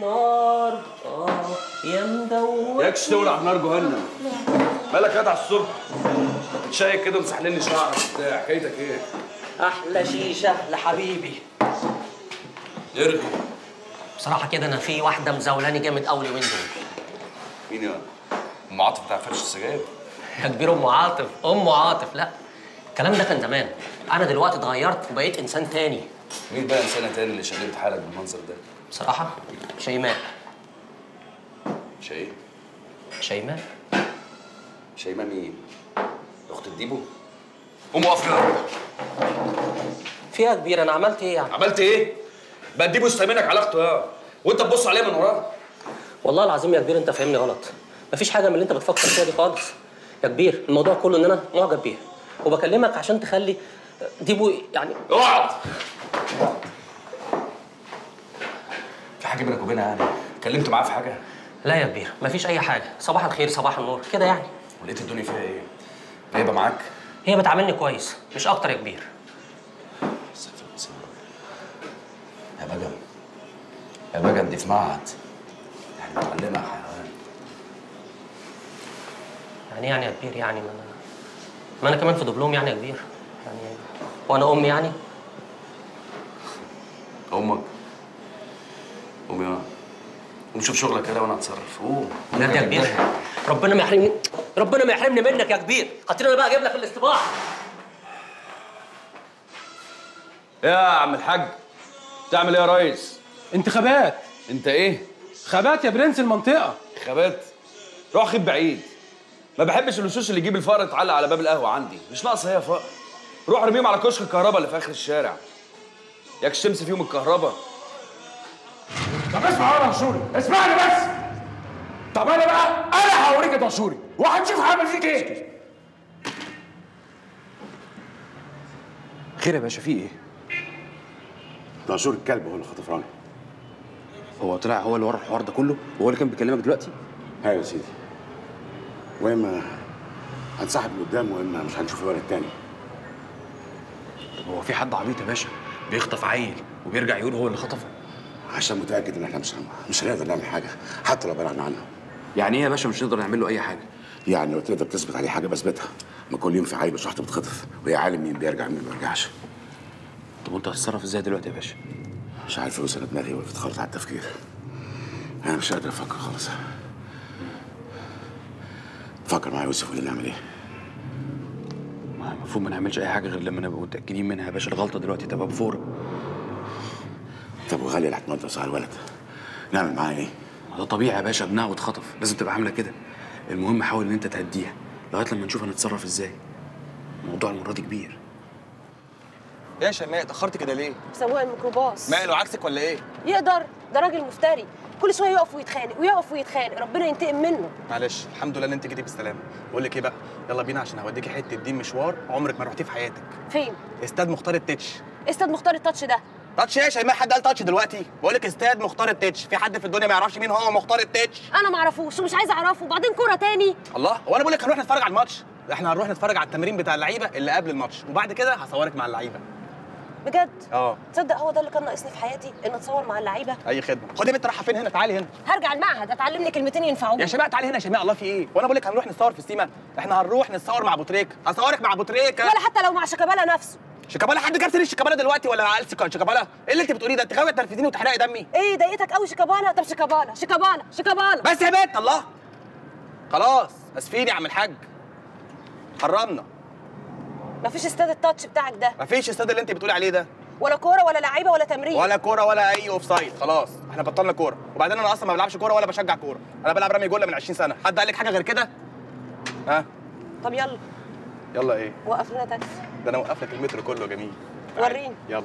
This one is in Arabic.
نار. آه يا مدوب ياكش تولع نار جهنم مالك قاعد على الصبح؟ بتشيك كده ومسحلني شعرك بتاع حكايتك إيه؟ أحلى شيشة لحبيبي. ارغي بصراحة كده أنا في واحدة مزولاني جامد قوي اليومين دول. مين يا؟ أم عاطف بتاع فرش السجاير؟ يا كبير أم عاطف. أم عاطف لا. الكلام ده كان زمان. أنا دلوقتي اتغيرت وبقيت إنسان تاني. مين بقى إنسانة تاني اللي شقلبت حالك بالمنظر ده؟ بصراحة شيماء شيء شيماء شيماء مين؟ أخت الديبو؟ قوم هنا فيها كبير أنا عملت إيه يعني؟ عملت إيه؟ بقى الديبو يستأمنك على اخته يا. وأنت تبص عليها من وراه. والله العظيم يا كبير أنت فاهمني غلط. مفيش حاجة من اللي أنت بتفكر فيها دي خالص. يا كبير الموضوع كله إن أنا معجب بيها وبكلمك عشان تخلي ديبو يعني اقعد. حاجة بينك وبينها يعني. اتكلمت معاها في حاجة؟ لا يا كبير مفيش أي حاجة. صباح الخير صباح النور. كده يعني. ولقيت الدنيا فيها إيه؟ جايبة معاك؟ هي بتعاملني كويس مش أكتر يا كبير. يا بجم يا بجم دي في معهد. يعني معلمه يا حيوان. يعني يعني يا كبير يعني ما أنا ما أنا كمان في دبلوم يعني يا كبير. يعني وأنا أم يعني. أمك؟ قوم يا قوم شوف شغلك كده وأنا هتصرف قوم بجد يا كبير. ربنا ما يحرمني ربنا ما يحرمني منك يا كبير. خاطر أنا بقى أجيب لك الاستباع يا عم الحاج تعمل إيه يا ريس؟ انتخابات أنت إيه؟ خابات يا برنس المنطقة. خبات؟ روح خيب بعيد. ما بحبش الوشوش اللي يجيب الفقر يتعلق على باب القهوة عندي. مش ناقصة هي فقر روح ارميهم على كشك الكهرباء اللي في آخر الشارع. ياكش تمسي فيهم الكهرباء. طب اسمع يا دهشوري اسمعني بس. طب أنا بقى أنا هوريك يا دهشوري وهنشوف هعمل فيك إيه. خير يا باشا في إيه؟ دهشور الكلب هو اللي خطف راني هو طلع هو اللي ورا الحوار ده كله؟ وهو اللي كان بيكلمك دلوقتي؟ أيوه يا سيدي. وإما هنسحب لقدام وإما مش هنشوف الولد تاني طب هو في حد عبيط يا باشا؟ بيخطف عيل وبيرجع يقول هو اللي خطفه؟ عشان متأكد إن إحنا مش مش هنقدر نعمل حاجة حتى لو بلغنا عنه يعني إيه يا باشا مش نقدر نعمل له أي حاجة؟ يعني لو تقدر تثبت عليه حاجة بثبتها. ما كل يوم في عيل شحطه بتخطف وهي عالم مين بيرجع مين ما بيرجعش. طب وأنت هتتصرف إزاي دلوقتي يا باشا؟ مش عارف يوصل أنا دماغي وقفت خالص على التفكير. أنا مش قادر أفكر خالص. فكر معايا يوسف ولا نعمل إيه. ما المفروض ما نعملش أي حاجة غير لما نبقى متأكدين منها يا باشا. الغلطة دلوقتي تبقى بفورة. طب وغالي اللي هتمضص على الولد. نعمل معاه إيه؟ ما ده طبيعي يا باشا ابنها واتخطف لازم تبقى عاملة كده. المهم حاول إن أنت تهديها لغاية لما نشوف هنتصرف إزاي. الموضوع المرة دي كبير. يا شيماء اتأخرت كده ليه؟ سواق الميكروباص. ماله عكسك ولا إيه؟ يقدر. ده راجل مفتري. كل شوية يقف ويتخانق ويقف ويتخانق. ربنا ينتقم منه. معلش الحمد لله إن أنت جيتي بالسلامه بقول لك إيه بقى؟ يلا بينا عشان هوديكي حتة دين مشوار عمرك ما رحتيه في حياتك. فين؟ استاد مختار التتش أستاذ مختار التاتش ده. تاتش إيه يا شيماء حد قال تاتش دلوقتي. بقول لك استاد مختار التتش في حد في الدنيا ما يعرفش مين هو مختار التتش أنا ما أعرفوش ومش عايزه أعرفه. وبعدين كورة تاني. الله هو أنا بقول لك هنروح نتفرج على الماتش؟ إحنا هنروح نتفرج على التمرين بتاع اللعيبة اللي قبل الماتش. وبعد كده هصورك مع اللعيبة. بجد؟ آه. تصدق هو ده اللي كان ناقصني في حياتي؟ إن أتصور مع اللعيبة؟ أي خدمة. خد يا بنت رايحه فين هنا؟ تعالي هنا. هرجع المعهد اتعلمني كلمتين ينفعوني يا شيماء تعالي هنا يا شيماء الله في إيه؟ وأنا بقول لك هنروح نتصور في السيما. إحنا هنروح نتصور مع أبو تريكة. هصورك مع أبو تريكة. ولا حتى لو مع شيكابالا نفسه. شيكابالا حد جاب سيرة شيكابالا دلوقتي ولا قال سيكا- شيكابالا؟ إيه اللي انت بتقوليه ده؟ انت غاويه تنرفزيني وتحرقي دمي. إيه ضايقتك قوي شيكابالا؟ طب شيكابالا شيكابالا شيكابالا. بس يا بنت الله. خلاص اسفين يا عم الحاج. حرمنا. مفيش استاد التاتش بتاعك ده. مفيش استاد اللي انت بتقولي عليه ده. ولا كورة ولا لعيبة ولا تمرين. ولا كورة ولا أي offside خلاص إحنا بطلنا كورة. وبعدين أنا أصلا ما بلعبش كورة ولا بشجع كورة. أنا بلعب رمي جله من 20 سنة. حد قال لك حاجة غير كده؟ ها؟ طب يلا. يلا إيه؟ وقف لنا تاكسي. ده أنا اوقف لك المترو كله جميل. وريني. يلا.